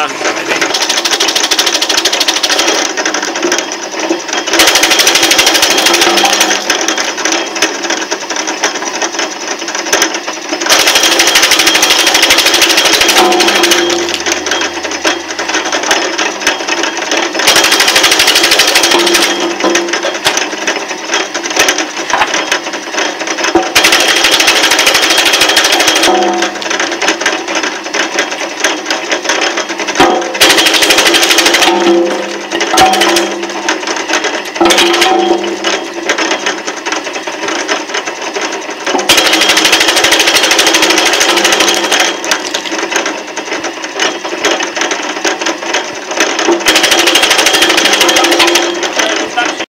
Albo